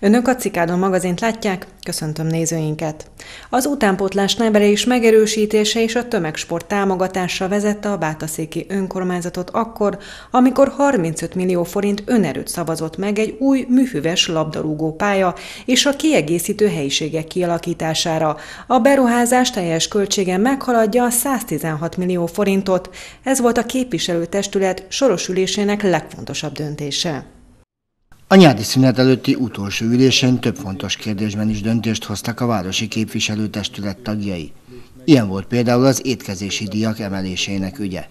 Önök a Cikádon magazint látják, köszöntöm nézőinket. Az utánpótlás nevelés megerősítése és a tömegsport támogatása vezette a Bátaszéki önkormányzatot akkor, amikor 35 millió forint önerőt szavazott meg egy új műfüves labdarúgó pálya és a kiegészítő helyiségek kialakítására. A beruházás teljes költsége meghaladja 116 millió forintot. Ez volt a képviselőtestület soros ülésének legfontosabb döntése. A nyári szünet előtti utolsó ülésen több fontos kérdésben is döntést hoztak a Városi Képviselőtestület tagjai. Ilyen volt például az étkezési díjak emelésének ügye.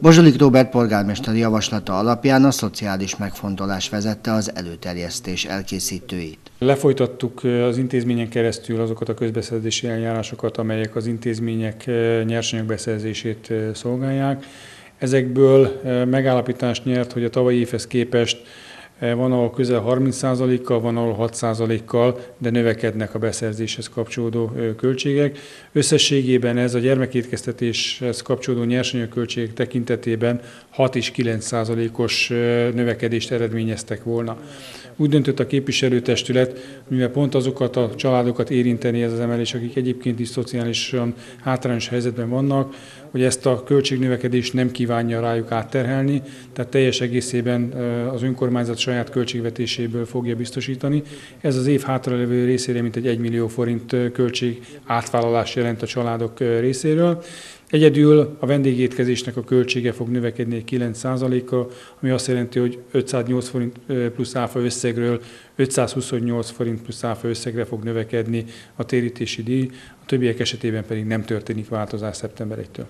Bozsolik Robert polgármester javaslata alapján a szociális megfontolás vezette az előterjesztés elkészítőit. Lefolytattuk az intézményen keresztül azokat a közbeszerzési eljárásokat, amelyek az intézmények nyersanyagbeszerzését szolgálják. Ezekből megállapítást nyert, hogy a tavalyi évhez képest van, ahol közel 30%-kal, van, ahol 6%-kal, de növekednek a beszerzéshez kapcsolódó költségek. Összességében ez a gyermekétkeztetéshez kapcsolódó nyersanyagköltségek tekintetében 6 és 9%-os növekedést eredményeztek volna. Úgy döntött a képviselőtestület, mivel pont azokat a családokat érinteni ez az emelés, akik egyébként is szociálisan hátrányos helyzetben vannak, hogy ezt a költségnövekedést nem kívánja rájuk átterhelni, tehát teljes egészében az önkormányzat saját költségvetéséből fogja biztosítani. Ez az év hátralévő részére mintegy 1 millió forint költség átvállalás jelent a családok részéről. Egyedül a vendégétkezésnek a költsége fog növekedni 9%-kal, ami azt jelenti, hogy 508 forint plusz áfa összegről 528 forint plusz áfa összegre fog növekedni a térítési díj, a többiek esetében pedig nem történik változás szeptember 1-től.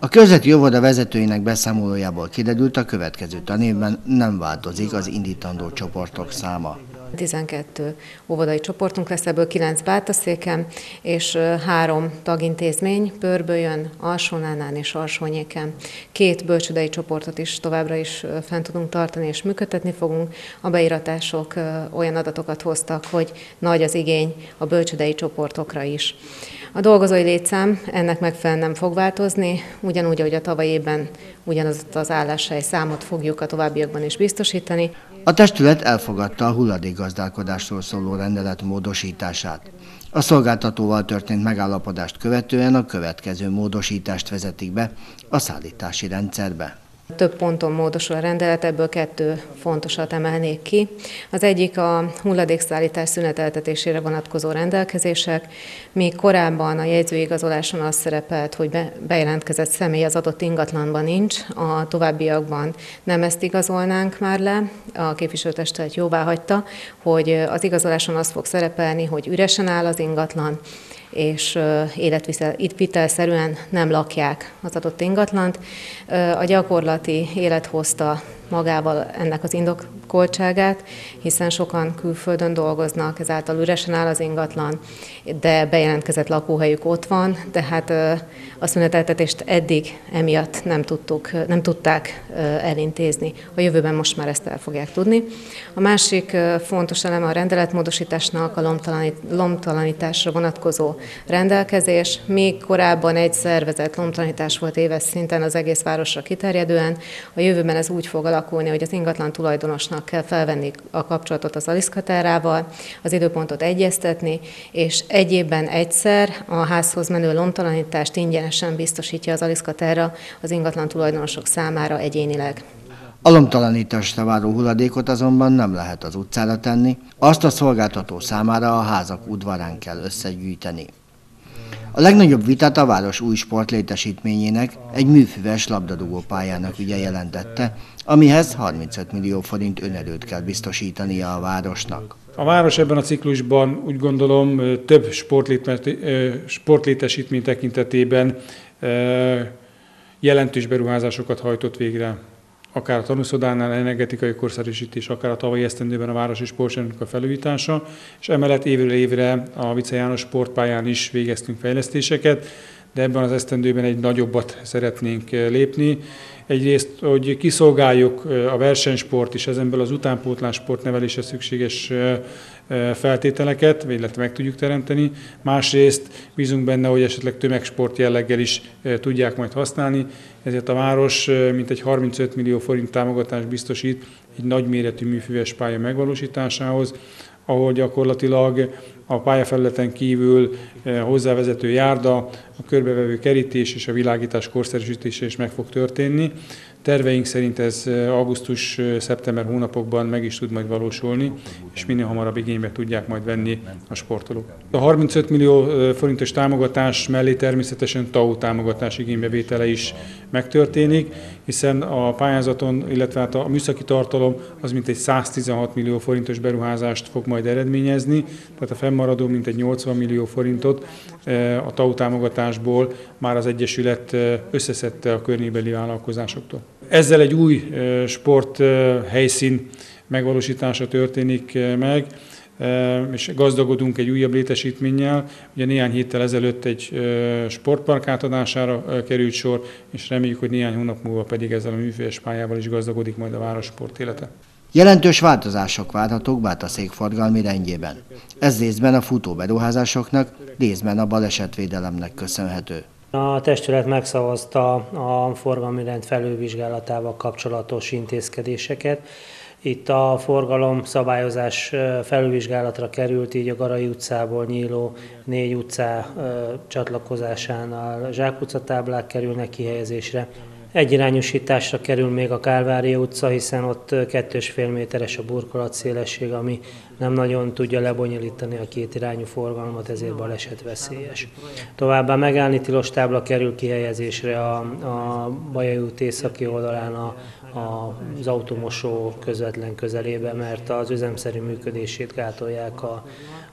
A körzeti óvoda vezetőinek beszámolójából kiderült, a következő tanévben nem változik az indítandó csoportok száma. 12 óvodai csoportunk lesz, ebből 9 bátaszéken, és három tagintézmény, Pörbölyön, Alsónánán és Alsónyéken. Két bölcsödei csoportot is továbbra is fent tudunk tartani és működtetni fogunk. A beíratások olyan adatokat hoztak, hogy nagy az igény a bölcsödei csoportokra is. A dolgozói létszám ennek megfelelően nem fog változni, ugyanúgy, ahogy a tavaly évben ugyanazt az álláshely számot fogjuk a továbbiakban is biztosítani. A testület elfogadta a hulladékgazdálkodásról szóló rendelet módosítását. A szolgáltatóval történt megállapodást követően a következő módosítást vezetik be a szállítási rendszerbe. Több ponton módosul a rendelet, ebből kettő fontosat emelnék ki. Az egyik a hulladékszállítás szüneteltetésére vonatkozó rendelkezések. Míg korábban a jegyzőigazoláson az szerepelt, hogy be, bejelentkezett személy az adott ingatlanban nincs, a továbbiakban nem ezt igazolnánk már le. A képviselőtestület jóvá hagyta, hogy az igazoláson az fog szerepelni, hogy üresen áll az ingatlan, és életvitelszerűen nem lakják az adott ingatlant. A gyakorlati élet hozta magával ennek az indokoltságát, hiszen sokan külföldön dolgoznak, ezáltal üresen áll az ingatlan, de bejelentkezett lakóhelyük ott van, de hát a szüneteltetést eddig emiatt nem, tudtuk, nem tudták elintézni. A jövőben most már ezt el fogják tudni. A másik fontos eleme a rendeletmódosításnak a lomtalanításra vonatkozó rendelkezés. Még korábban egy szervezet lomtalanítás volt éves szinten az egész városra kiterjedően. A jövőben ez úgy fog alakulni, hogy az ingatlan tulajdonosnak kell felvenni a kapcsolatot az aliszkatárával, az időpontot egyeztetni, és egy évben egyszer a házhoz menő lomtalanítást ingyenesen biztosítja az aliszkatára az ingatlan tulajdonosok számára egyénileg. A lomtalanításra váró hulladékot azonban nem lehet az utcára tenni, azt a szolgáltató számára a házak udvarán kell összegyűjteni. A legnagyobb vitát a város új sportlétesítményének, egy műfüves labdarúgó pályának ügye jelentette, amihez 35 millió forint önerőt kell biztosítania a városnak. A város ebben a ciklusban úgy gondolom több sportlétesítmény tekintetében jelentős beruházásokat hajtott végre akár a tanúszodánál energetikai korszerűsítés, akár a tavalyi esztendőben a városi sportcsarnoknak a felújítása, és emellett évről évre a Vice János sportpályán is végeztünk fejlesztéseket, de ebben az esztendőben egy nagyobbat szeretnénk lépni. Egyrészt, hogy kiszolgáljuk a versenysport és ezenből az utánpótlás sportnevelése szükséges feltételeket, illetve meg tudjuk teremteni. Másrészt bízunk benne, hogy esetleg tömegsport jelleggel is tudják majd használni, ezért a város mintegy 35 millió forint támogatást biztosít egy nagyméretű műfüves pálya megvalósításához, ahol gyakorlatilag a pályafelületen kívül hozzávezető járda, a körbevevő kerítés és a világítás korszerűsítése is meg fog történni. Terveink szerint ez augusztus-szeptember hónapokban meg is tud majd valósulni, és minél hamarabb igénybe tudják majd venni a sportolók. A 35 millió forintos támogatás mellé természetesen TAU támogatás igénybevétele is megtörténik, hiszen a pályázaton, illetve hát a műszaki tartalom az mintegy 116 millió forintos beruházást fog majd eredményezni, tehát a fennmaradó mintegy 80 millió forintot a TAU támogatásból már az Egyesület összeszedte a környébeli vállalkozásoktól. Ezzel egy új sport helyszín megvalósítása történik meg, és gazdagodunk egy újabb létesítménnyel. Ugye néhány héttel ezelőtt egy sportpark átadására került sor, és reméljük, hogy néhány hónap múlva pedig ezzel a műfős pályával is gazdagodik majd a város sport élete. Jelentős változások várhatók Bátaszék forgalmi rendjében. Ez részben a futóberuházásoknak, részben a balesetvédelemnek köszönhető. A testület megszavazta a forgalmi rend felülvizsgálatával kapcsolatos intézkedéseket. Itt a forgalom szabályozás felülvizsgálatra került, így a Garai utcából nyíló négy utcá csatlakozásánál zsákutca táblák kerülnek kihelyezésre. Egyirányosításra kerül még a Kálvária utca, hiszen ott kettős fél méteres a burkolat szélesség, ami nem nagyon tudja lebonyolítani a két irányú forgalmat, ezért baleset veszélyes. Továbbá megállni tilos tábla kerül kihelyezésre a, a Bajai út északi oldalán a, a, az automosó közvetlen közelébe, mert az üzemszerű működését gátolják a,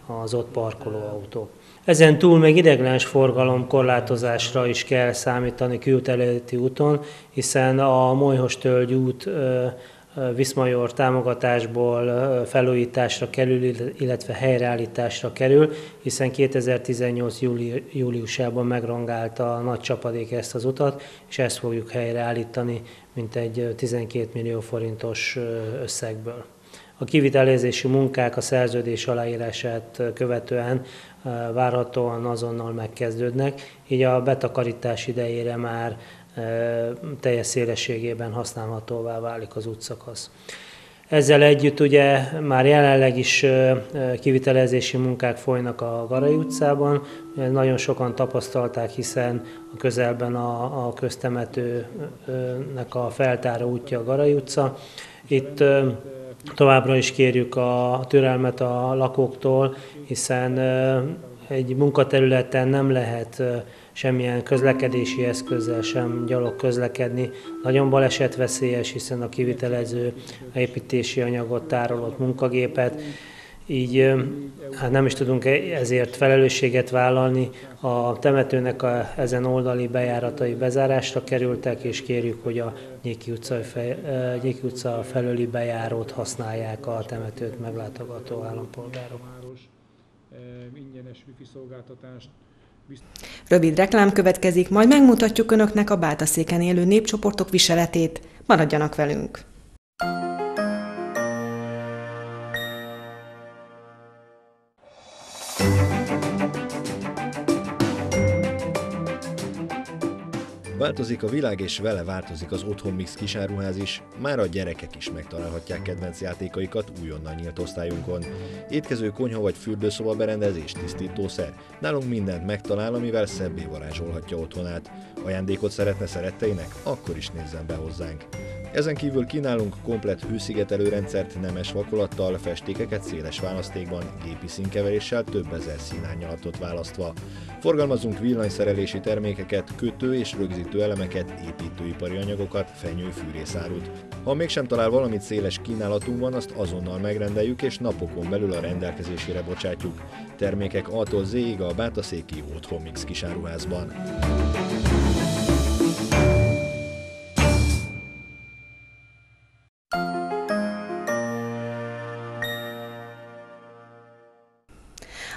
az ott parkoló autók. Ezen túl még ideglenes forgalom korlátozásra is kell számítani külterületi úton, hiszen a Molyhos Tölgy út Viszmajor támogatásból felújításra kerül, illetve helyreállításra kerül, hiszen 2018. Júli, júliusában megrongálta a nagy csapadék ezt az utat, és ezt fogjuk helyreállítani, mint egy 12 millió forintos összegből. A kivitelezési munkák a szerződés aláírását követően várhatóan azonnal megkezdődnek, így a betakarítás idejére már teljes szélességében használhatóvá válik az útszakasz. Ezzel együtt ugye már jelenleg is kivitelezési munkák folynak a Garai utcában. Nagyon sokan tapasztalták, hiszen a közelben a, a köztemetőnek a feltáró útja a Garai utca. Itt Továbbra is kérjük a türelmet a lakóktól, hiszen egy munkaterületen nem lehet semmilyen közlekedési eszközzel sem gyalog közlekedni. Nagyon balesetveszélyes, hiszen a kivitelező építési anyagot tárolott munkagépet, így hát nem is tudunk e- ezért felelősséget vállalni. A temetőnek a, ezen oldali bejáratai bezárásra kerültek, és kérjük, hogy a Nyéki utca, fej, Nyéki utca felőli bejárót használják a temetőt meglátogató állampolgárok. Rövid reklám következik, majd megmutatjuk Önöknek a Bátaszéken élő népcsoportok viseletét. Maradjanak velünk! Változik a világ, és vele változik az Otthon Mix kisáruház is, már a gyerekek is megtalálhatják kedvenc játékaikat újonnan nyílt osztályunkon. Étkező konyha vagy fürdőszoba berendezés, tisztítószer, nálunk mindent megtalál, amivel szebbé varázsolhatja otthonát. Ajándékot szeretne szeretteinek? Akkor is nézzen be hozzánk. Ezen kívül kínálunk komplet hőszigetelőrendszert nemes vakolattal, festékeket széles választékban, gépi színkeveréssel több ezer színárnyalatot választva. Forgalmazunk villanyszerelési termékeket, kötő és rögzítő elemeket, építőipari anyagokat, fenyő, fűrészárut. Ha mégsem talál valamit széles kínálatunkban, azt azonnal megrendeljük és napokon belül a rendelkezésére bocsátjuk. Termékek A-tól Z-ig a Bátaszéki Otthon Mix kisáruházban.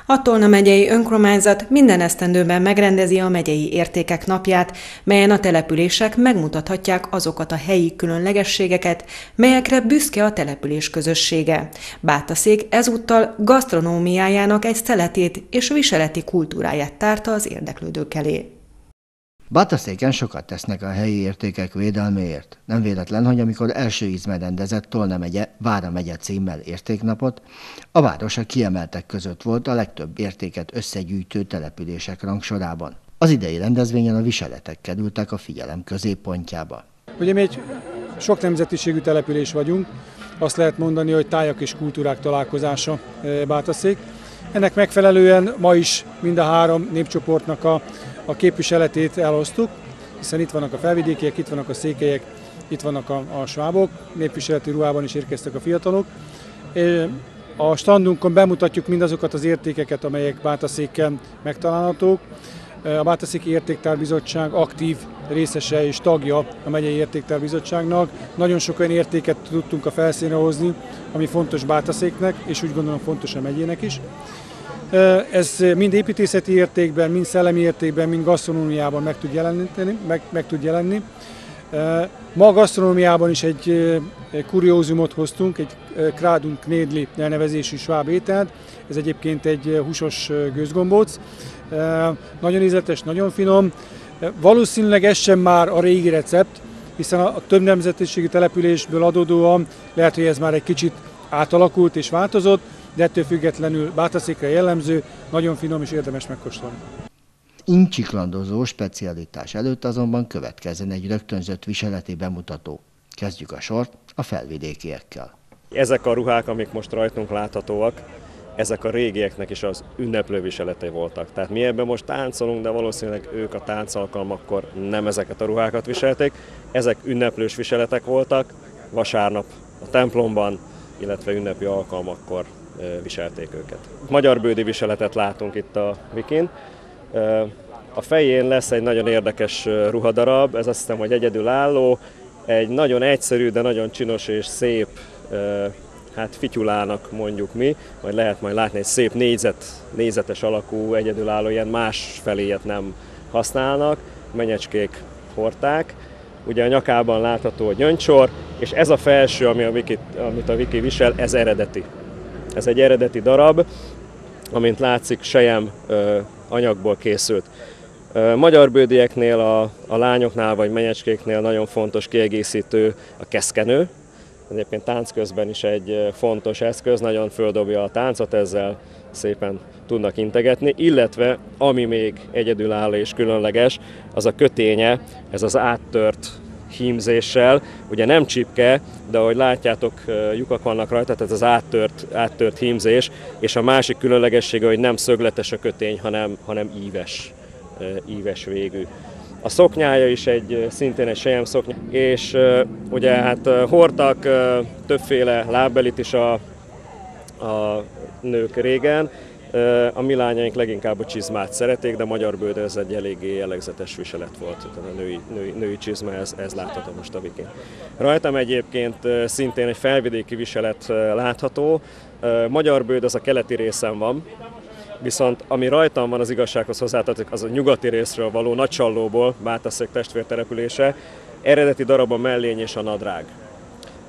A Tolna megyei önkormányzat minden esztendőben megrendezi a megyei értékek napját, melyen a települések megmutathatják azokat a helyi különlegességeket, melyekre büszke a település közössége. Bátaszék ezúttal gasztronómiájának egy szeletét és viseleti kultúráját tárta az érdeklődők elé. Bataszéken sokat tesznek a helyi értékek védelméért. Nem véletlen, hogy amikor első ízben rendezett Tolna megye, Vára megye címmel értéknapot, a város a kiemeltek között volt a legtöbb értéket összegyűjtő települések rangsorában. Az idei rendezvényen a viseletek kerültek a figyelem középpontjába. Ugye mi egy sok nemzetiségű település vagyunk, azt lehet mondani, hogy tájak és kultúrák találkozása eh, Bátaszék. Ennek megfelelően ma is mind a három népcsoportnak a, a képviseletét elhoztuk, hiszen itt vannak a felvidékiek, itt vannak a székelyek, itt vannak a, a svábok, népviseleti ruhában is érkeztek a fiatalok. A standunkon bemutatjuk mindazokat az értékeket, amelyek Bátaszéken megtalálhatók. A Bátaszéki Értéktárbizottság aktív részese és tagja a megyei értéktárbizottságnak. Nagyon sok olyan értéket tudtunk a felszínre hozni, ami fontos Bátaszéknek, és úgy gondolom fontos a megyének is. Ez mind építészeti értékben, mind szellemi értékben, mind gasztronómiában meg tud jelenni. Meg, meg tud jelenni. Ma a gasztronómiában is egy kuriózumot hoztunk, egy Krádunk Knédli elnevezésű sváb ételt. Ez egyébként egy húsos gőzgombóc. Nagyon ízletes, nagyon finom. Valószínűleg ez sem már a régi recept, hiszen a több nemzetiségi településből adódóan lehet, hogy ez már egy kicsit átalakult és változott, de ettől függetlenül bátaszékre jellemző, nagyon finom és érdemes megkóstolni. Incsiklandozó specialitás előtt azonban következzen egy rögtönzött viseleti bemutató. Kezdjük a sort a felvidékiekkel. Ezek a ruhák, amik most rajtunk láthatóak, ezek a régieknek is az ünneplő viseletei voltak. Tehát mi ebben most táncolunk, de valószínűleg ők a táncalkalmakkor nem ezeket a ruhákat viselték. Ezek ünneplős viseletek voltak, vasárnap a templomban, illetve ünnepi alkalmakkor viselték őket. Magyar bődi viseletet látunk itt a Vikin. A fején lesz egy nagyon érdekes ruhadarab, ez azt hiszem, hogy egyedülálló, egy nagyon egyszerű, de nagyon csinos és szép hát fityulának mondjuk mi, majd lehet majd látni egy szép négyzet, négyzetes alakú egyedülálló, ilyen más feléjet nem használnak, menyecskék hordták. Ugye a nyakában látható a gyöngycsor, és ez a felső, ami a Viki, amit a Viki visel, ez eredeti. Ez egy eredeti darab, amint látszik, sejem anyagból készült. Magyar bődieknél, a, a lányoknál vagy menyecskéknél nagyon fontos kiegészítő a keszkenő. Egyébként tánc közben is egy fontos eszköz, nagyon földobja a táncot, ezzel szépen tudnak integetni, illetve ami még egyedülálló és különleges, az a köténye, ez az áttört hímzéssel. Ugye nem csipke, de ahogy látjátok, lyukak vannak rajta, tehát az áttört, áttört hímzés, és a másik különlegessége, hogy nem szögletes a kötény, hanem, hanem íves, íves végű. A szoknyája is egy, szintén egy sejem szoknya, és ugye hát hordtak többféle lábbelit is a, a nők régen, a mi lányaink leginkább a csizmát szerették, de magyar bőde ez egy eléggé jellegzetes viselet volt, tehát a női, női, női csizma, ez, ez látható most a vikén. Rajtam egyébként szintén egy felvidéki viselet látható, magyar bőd az a keleti részen van, viszont ami rajtam van az igazsághoz hozzátartozik, az a nyugati részről való Nagysallóból, Bátaszék testvértelepülése, eredeti darab a mellény és a nadrág.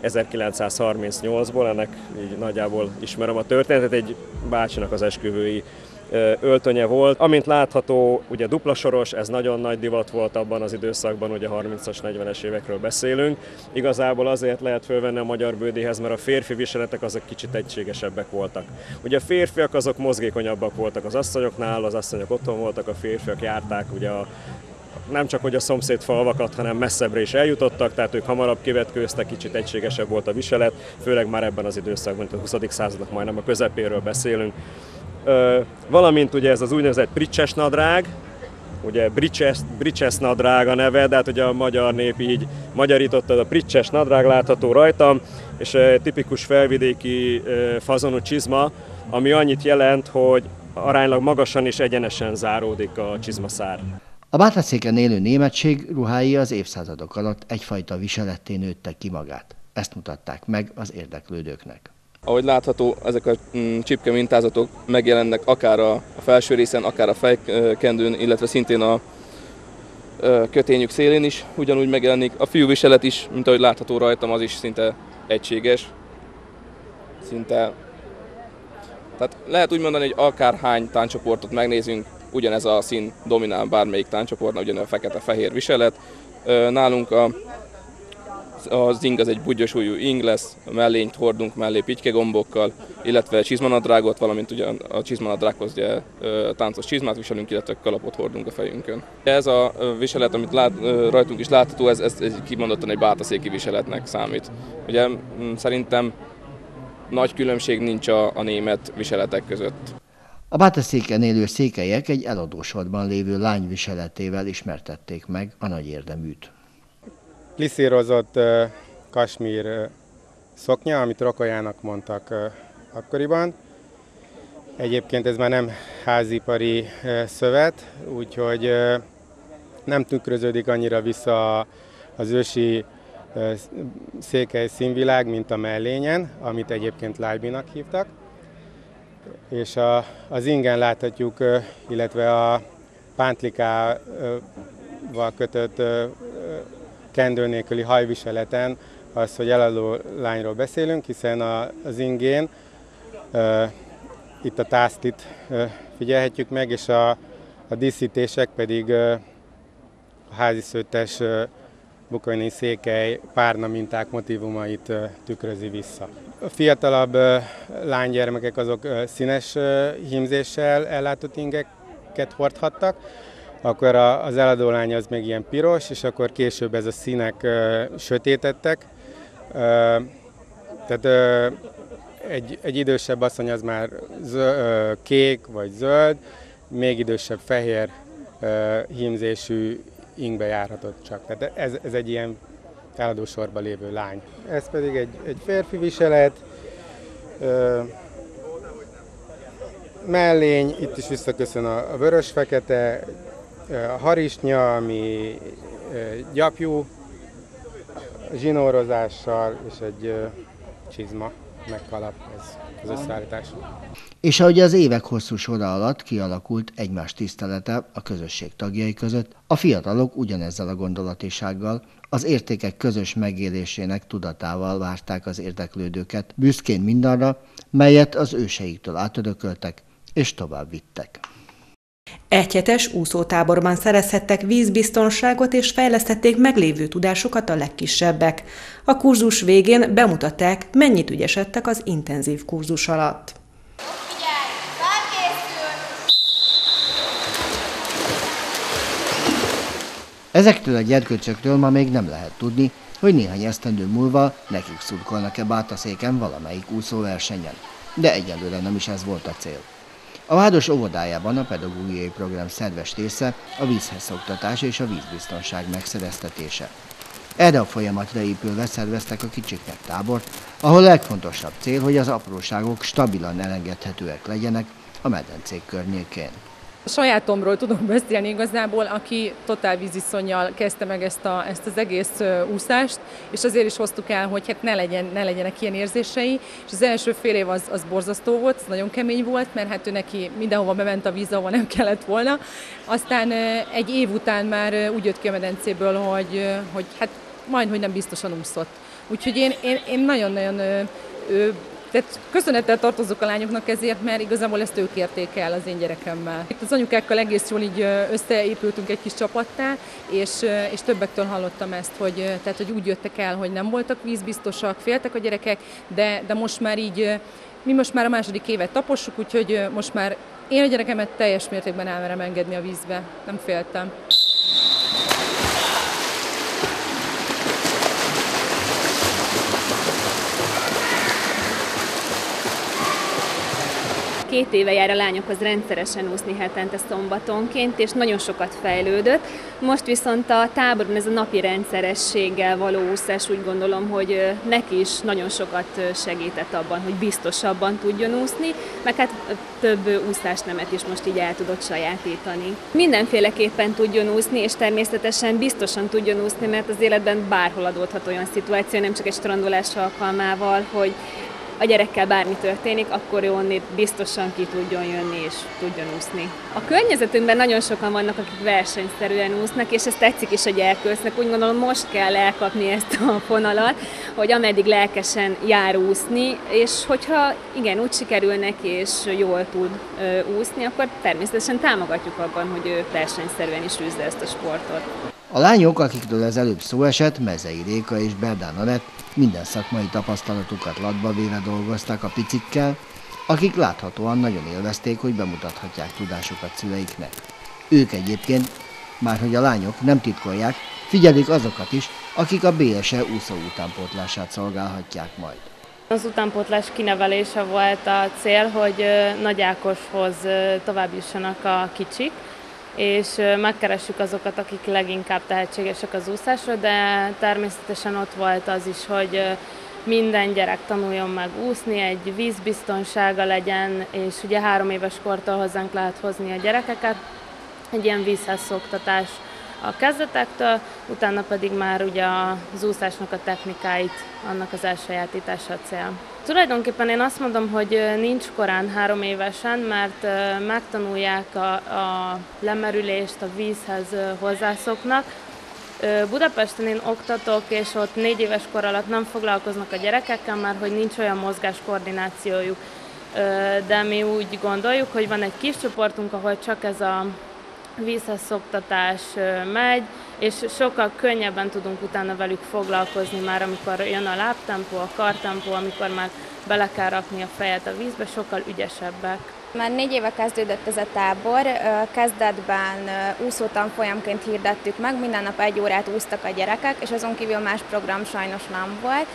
1938-ból, ennek így nagyjából ismerem a történetet, egy bácsinak az esküvői öltönye volt. Amint látható, ugye dupla soros, ez nagyon nagy divat volt abban az időszakban, ugye 30-as, 40-es évekről beszélünk. Igazából azért lehet fölvenni a magyar bődéhez, mert a férfi viseletek azok kicsit egységesebbek voltak. Ugye a férfiak azok mozgékonyabbak voltak az asszonyoknál, az asszonyok otthon voltak, a férfiak járták ugye a nem csak hogy a szomszéd falvakat, hanem messzebbre is eljutottak, tehát ők hamarabb kivetkőztek, kicsit egységesebb volt a viselet, főleg már ebben az időszakban, a 20. századnak majdnem a közepéről beszélünk. Valamint ugye ez az úgynevezett pricses nadrág, ugye Bricses, Bricses nadrág a neve, de hát ugye a magyar nép így magyarította, a Pricses nadrág látható rajtam, és egy tipikus felvidéki fazonú csizma, ami annyit jelent, hogy aránylag magasan és egyenesen záródik a csizmaszár. A bátraszéken élő németség ruhái az évszázadok alatt egyfajta viseletté nőttek ki magát. Ezt mutatták meg az érdeklődőknek. Ahogy látható, ezek a mm, csipke mintázatok megjelennek akár a felső részen, akár a fejkendőn, illetve szintén a kötényük szélén is ugyanúgy megjelenik. A fiú viselet is, mint ahogy látható rajtam, az is szinte egységes. Szinte... Tehát lehet úgy mondani, hogy akárhány tánccsoportot megnézünk, ugyanez a szín dominál bármelyik táncscsoportnál, ugyanez a fekete-fehér viselet. Nálunk a az ing az egy bugyosúlyú ing lesz, mellényt hordunk mellé pitykegombokkal, illetve csizmanadrágot, valamint ugye a csizmanadrághoz ugye, táncos csizmát viselünk, illetve kalapot hordunk a fejünkön. Ez a viselet, amit lát, rajtunk is látható, ez, ez egy, kimondottan egy bátaszéki viseletnek számít. Ugye szerintem nagy különbség nincs a, a német viseletek között. A Bátaszéken élő székelyek egy eladósorban lévő lány viseletével ismertették meg a nagy érdeműt gliszírozott kasmír szoknya, amit rokolyának mondtak akkoriban. Egyébként ez már nem házipari szövet, úgyhogy nem tükröződik annyira vissza az ősi székely színvilág, mint a mellényen, amit egyébként lájbinak hívtak. És a, az ingen láthatjuk, illetve a pántlikával kötött kendő nélküli hajviseleten az, hogy eladó lányról beszélünk, hiszen az ingén itt a tásztit figyelhetjük meg, és a, a díszítések pedig a házi bukonyi székely párna minták motivumait tükrözi vissza. A fiatalabb lánygyermekek azok színes hímzéssel ellátott ingeket hordhattak, akkor az eladó lány az még ilyen piros, és akkor később ez a színek sötétettek. Tehát egy, egy idősebb asszony az már zö, ö, kék vagy zöld, még idősebb fehér hímzésű ingbe járhatott csak. Tehát ez, ez egy ilyen eladó sorba lévő lány. Ez pedig egy, egy férfi viselet, ö, mellény, itt is visszaköszön a, a vörös-fekete, a harisnya, ami gyapjú, zsinórozással és egy csizma, meg ez az összeállítás. És ahogy az évek hosszú sora alatt kialakult egymás tisztelete a közösség tagjai között, a fiatalok ugyanezzel a gondolatisággal, az értékek közös megélésének tudatával várták az érdeklődőket, büszkén mindarra, melyet az őseiktől átörököltek és tovább vittek. Egyhetes úszótáborban szerezhettek vízbiztonságot és fejlesztették meglévő tudásukat a legkisebbek. A kurzus végén bemutatták, mennyit ügyesedtek az intenzív kurzus alatt. Ezektől a gyerkőcöktől ma még nem lehet tudni, hogy néhány esztendő múlva nekik szurkolnak-e bátaszéken valamelyik úszóversenyen. De egyelőre nem is ez volt a cél. A város óvodájában a pedagógiai program szerves része a vízhez szoktatás és a vízbiztonság megszereztetése. Erre a folyamatra épülve szerveztek a kicsiknek tábort, ahol a legfontosabb cél, hogy az apróságok stabilan elengedhetőek legyenek a medencék környékén. Sajátomról tudok beszélni igazából, aki totál víziszonyjal kezdte meg ezt, a, ezt az egész úszást, és azért is hoztuk el, hogy hát ne, legyen, ne legyenek ilyen érzései, és az első fél év az, az borzasztó volt, az nagyon kemény volt, mert hát ő neki mindenhova bement a víz, ahova nem kellett volna. Aztán egy év után már úgy jött ki a medencéből, hogy, hogy hát majd, hogy nem biztosan úszott. Úgyhogy én, én, én nagyon-nagyon tehát köszönettel tartozok a lányoknak ezért, mert igazából ezt ők érték el az én gyerekemmel. Itt az anyukákkal egész jól így összeépültünk egy kis csapattá, és, és többektől hallottam ezt, hogy, tehát, hogy úgy jöttek el, hogy nem voltak vízbiztosak, féltek a gyerekek, de, de most már így, mi most már a második évet tapossuk, úgyhogy most már én a gyerekemet teljes mértékben elmerem engedni a vízbe, nem féltem. Két éve jár a lányokhoz rendszeresen úszni hetente szombatonként, és nagyon sokat fejlődött. Most viszont a táborban ez a napi rendszerességgel való úszás úgy gondolom, hogy neki is nagyon sokat segített abban, hogy biztosabban tudjon úszni, meg hát több úszásnemet is most így el tudott sajátítani. Mindenféleképpen tudjon úszni, és természetesen biztosan tudjon úszni, mert az életben bárhol adódhat olyan szituáció, nem csak egy strandolás alkalmával, hogy a gyerekkel bármi történik, akkor ő onnét biztosan ki tudjon jönni és tudjon úszni. A környezetünkben nagyon sokan vannak, akik versenyszerűen úsznak, és ez tetszik is a gyerkősznek. Úgy gondolom, most kell elkapni ezt a fonalat, hogy ameddig lelkesen jár úszni, és hogyha igen, úgy sikerül neki, és jól tud úszni, akkor természetesen támogatjuk abban, hogy ő versenyszerűen is űzze ezt a sportot. A lányok, akikről az előbb szó esett, Mezei Réka és Berdán Anett minden szakmai tapasztalatukat latba véve dolgoztak a picikkel, akik láthatóan nagyon élvezték, hogy bemutathatják tudásukat szüleiknek. Ők egyébként, már hogy a lányok nem titkolják, figyelik azokat is, akik a BSE úszó utánpótlását szolgálhatják majd. Az utánpótlás kinevelése volt a cél, hogy Nagy Ákoshoz tovább jussanak a kicsik, és megkeressük azokat, akik leginkább tehetségesek az úszásra, de természetesen ott volt az is, hogy minden gyerek tanuljon meg úszni, egy vízbiztonsága legyen, és ugye három éves kortól hozzánk lehet hozni a gyerekeket, egy ilyen vízhez szoktatás a kezdetektől, utána pedig már ugye az úszásnak a technikáit, annak az elsajátítása a cél. Tulajdonképpen én azt mondom, hogy nincs korán három évesen, mert megtanulják a, a lemerülést, a vízhez hozzászoknak. Budapesten én oktatok, és ott négy éves kor alatt nem foglalkoznak a gyerekekkel, mert hogy nincs olyan mozgáskoordinációjuk. De mi úgy gondoljuk, hogy van egy kis csoportunk, ahol csak ez a vízhez szoktatás megy, és sokkal könnyebben tudunk utána velük foglalkozni már, amikor jön a lábtempó, a kartempó, amikor már bele kell rakni a fejet a vízbe, sokkal ügyesebbek. Már négy éve kezdődött ez a tábor, kezdetben úszó tanfolyamként hirdettük meg, minden nap egy órát úsztak a gyerekek, és azon kívül más program sajnos nem volt.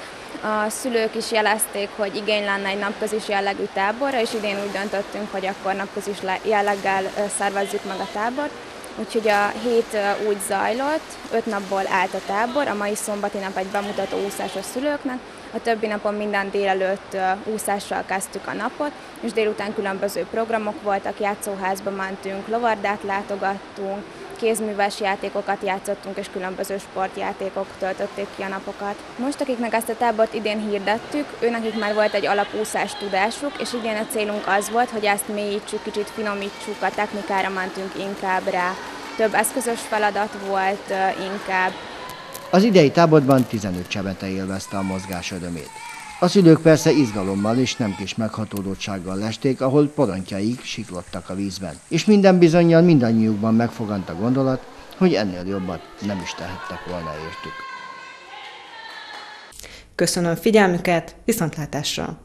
A szülők is jelezték, hogy igény lenne egy napközis jellegű táborra, és idén úgy döntöttünk, hogy akkor napközis jelleggel szervezzük meg a tábort. Úgyhogy a hét úgy zajlott, öt napból állt a tábor, a mai szombati nap egy bemutató úszás a szülőknek, a többi napon minden délelőtt úszással kezdtük a napot, és délután különböző programok voltak, játszóházba mentünk, lovardát látogattunk, kézműves játékokat játszottunk, és különböző sportjátékok töltötték ki a napokat. Most, akiknek ezt a tábort idén hirdettük, őnekik már volt egy alapúszás tudásuk, és idén a célunk az volt, hogy ezt mélyítsük, kicsit finomítsuk, a technikára mentünk inkább rá. Több eszközös feladat volt inkább. Az idei táborban 15 csebete élvezte a mozgás örömét. A szülők persze izgalommal és nem kis meghatódottsággal lesték, ahol porontjaik siklottak a vízben. És minden bizonyal mindannyiukban megfogant a gondolat, hogy ennél jobbat nem is tehettek volna értük. Köszönöm figyelmüket, viszontlátásra!